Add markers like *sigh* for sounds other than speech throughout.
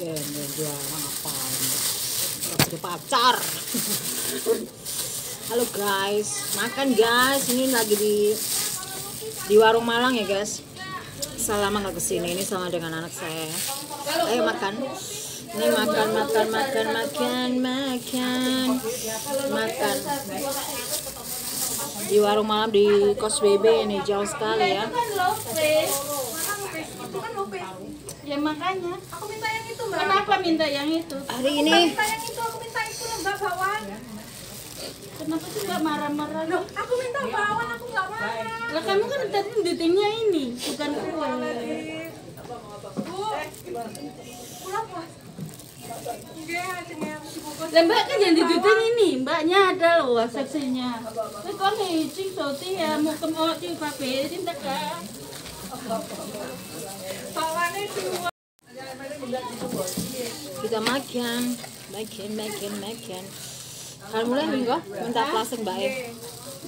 Ini dia apa? Jadi pacar. Halo guys, makan guys. Ini lagi di di warung Malang ya guys. Selama nggak ke sini ini sama dengan anak saya. Ayo makan. Ini makan, makan, makan, makan, makan, makan. Di warung malam di kos BB ini jauh sekali ya. Ya makanya. Aku minta yang itu mbak. Kenapa minta yang itu? Hari ini Minta yang itu, aku minta itu loh mbak bawang. Kenapa sih mbak marah-marah? Loh, aku minta bawang, aku nggak marah. Lah kamu kan tadi detingnya ini, bukan kue. Bu, pulang puas. Lah mbak kan yang diduting ini, mbaknya ada loh saksinya. Tapi kok ngicing soti ya, mau ke mau di pape, cinta kan? Kita makan, makan, makan, makan. Kalau mulai minggu minta plastik mbak E.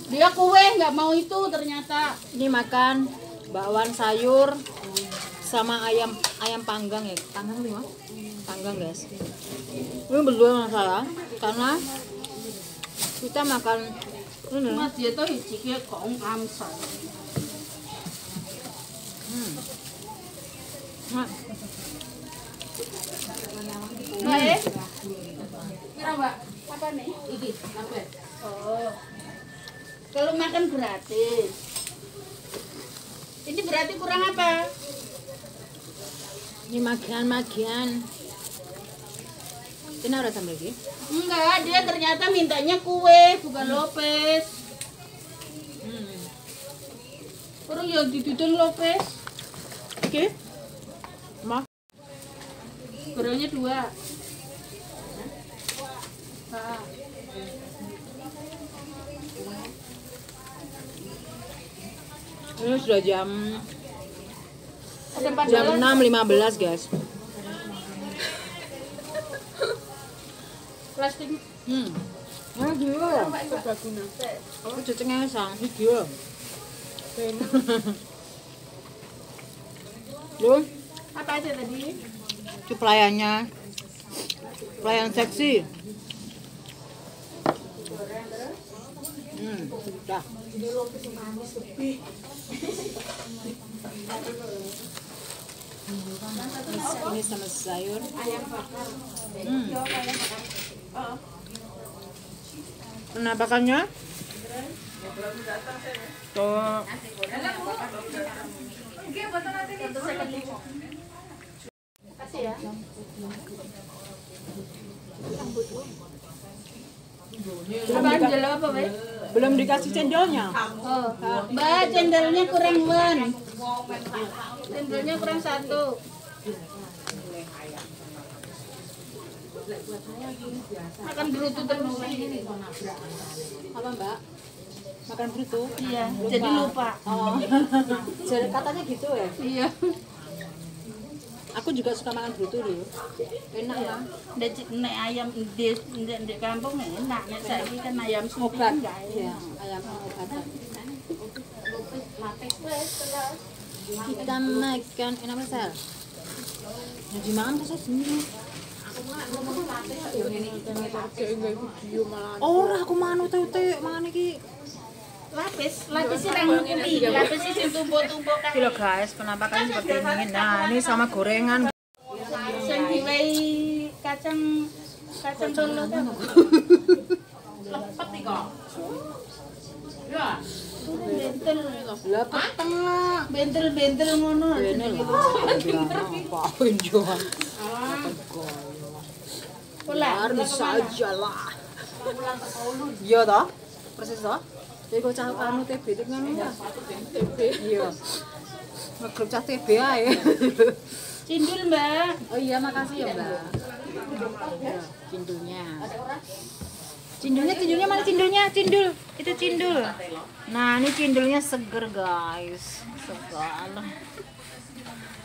Dia kue nggak mau itu ternyata. Ini makan bakwan sayur sama ayam ayam panggang ya. Panggang nih mas? Panggang guys. Ini berdua sama saya karena kita makan ini. Mas dia tuh hijiknya kong amsal. Mbak? Apa nih? Iki, apa? Oh. Kalau makan gratis. Ini berarti kurang apa? ini. Ini ada tambah lagi? Enggak, dia ternyata mintanya kue, bukan lopes. Hmm. Orang yang didudung lopes. Oke. Ma. Gorengnya dua. Nah. Ini sudah jam jam dolar. 6.15 guys. Plastik. Hmm. Ah, gila. Aku cecengnya sang gila. Loh, Apa aja tadi? itu pelayannya. Pelayan seksi. Hmm, dah. Ini sama sayur. Hmm. Penampakannya? Tuh. Kasih ya. Apa jelo apa, Bay? Belum dikasih cendolnya. Oh, Mbak, cendolnya kurang wan. Cendolnya kurang satu. Makan berutu terus. Apa mbak? Makan bruto? Iya, jadi lupa. Oh. *laughs* Jadi katanya gitu ya? Iya. Aku juga suka makan bruto loh. Enak ya. Nek nek ayam di di, di kampung enak, nek saiki kan ayam supi Obat. enggak Iya, enak. ayam obatan. Kita makan, enak sel? Jadi makan tuh saya sendiri. Oh, aku manut teh mangan iki. Lapis, lapis yang ngundi, lapis sing tumpuk-tumpuk kan. Kilo guys, penampakan seperti ini. Nah, ini sama gorengan. Sing diwehi kacang kacang solo kan. Bentel, Lah petengah. bentel-bentel ngono. Ini lah. Apa jual? Pola. Harus saja lah. Iya toh? Persis toh? Jadi kok cah anu TB itu kan ya? TB. Iya. Ngegrup cah TB ae. Cindul, Mbak. Oh iya, makasih ya, Mbak. Ya, cindulnya. Cindulnya, cindulnya mana cindulnya? Cindul. Itu cindul. Nah, ini cindulnya seger, guys. Segar.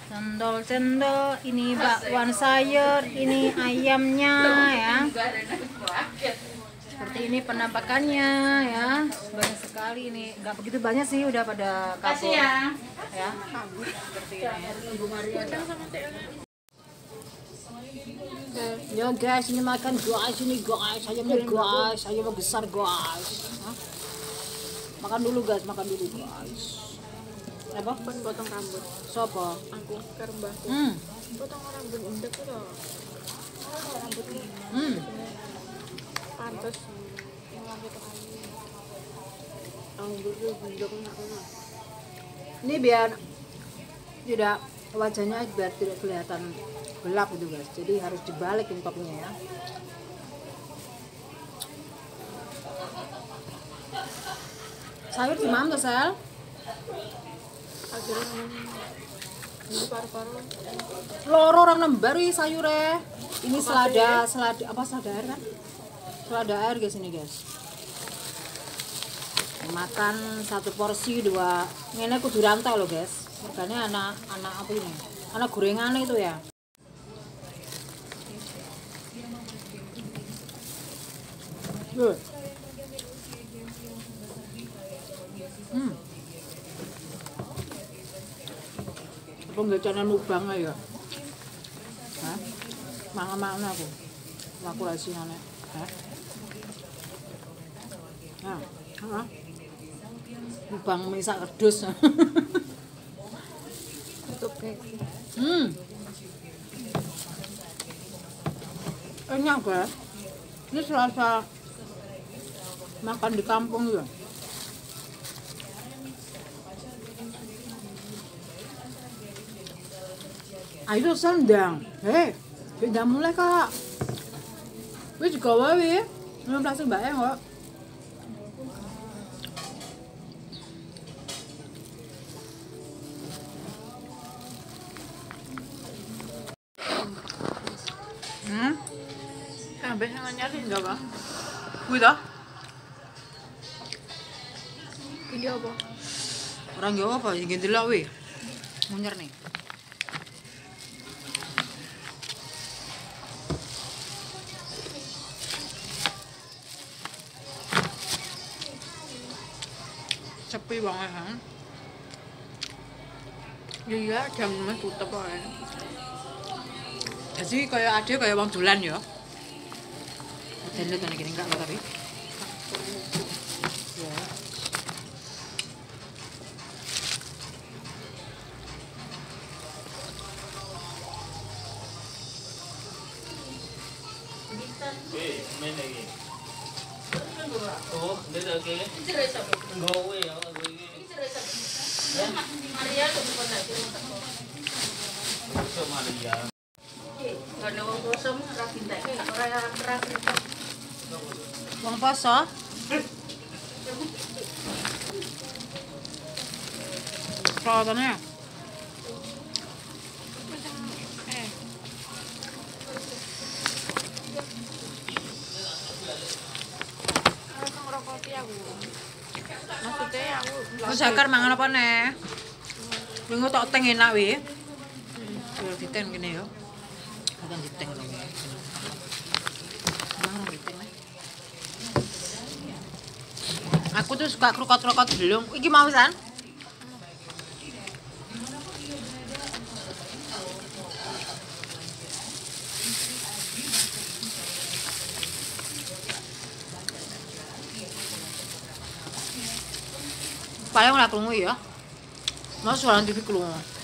Cendol-cendol, ini bakwan sayur, ini ayamnya ya. Seperti ini penampakannya ya banyak sekali ini nggak begitu banyak sih udah pada kabur Kasih ya. ya seperti ini Ya guys, ini makan guys, ini guys, ayamnya guys, ayamnya besar guys. Hah? Makan dulu guys, makan dulu guys. Apa? Pun potong rambut. Sopo? Aku kerembah. Hmm, Potong rambut indek tuh loh. Rambut ini hmm. Pantas. Yang. Rambut tuh nggak kena. Ini biar tidak wajahnya biar tidak kelihatan gelap gitu guys. Jadi harus dibalik ini topinya ya. Sayur di mana tuh sel? Akhirnya ini paru-paru. Loro orang nembar wi sayure. Ini selada, selada apa selada air kan? Selada air guys ini guys. Makan satu porsi dua. Ini kudu rantai loh guys. Harganya anak anak apa ini? Anak gorengan itu ya. Hmm. Jangan lubang ya? Hah? Mana-mana aku. Aku rasi aneh. Hah? Nah? Lubang misak kerdus. *laughs* Tutup kayak hmm. Enak ya? Ini selasa makan di kampung ya. Ayo sendang. Hei, beda mulai kak. Wis juga wae. Belum langsung mbak kok. Sampai yang nyari enggak kah? Kuwi. Ini apa? Orang Jawa apa? Yang delok weh. Munyer nih. Sepi banget kan? Iya, jam 5 tutup aja. Jadi kayak ada kayak wong dolan ya. Dan kan gini enggak tapi. Ya. Eh. Oh, oh, Maria. Kalau wong kosong ora pintek ora ora Ano pa sa? Saka na Aku sakar mangan apa ne? Minggu tok teng enak wi. Kalau diteng gini yo. Kadang diteng lagi. Mangan diteng. Eh. Aku tuh suka krokot-krokot belum. Iki mau san? Paling ora krungu ya. Mas suara TV krungu. *laughs*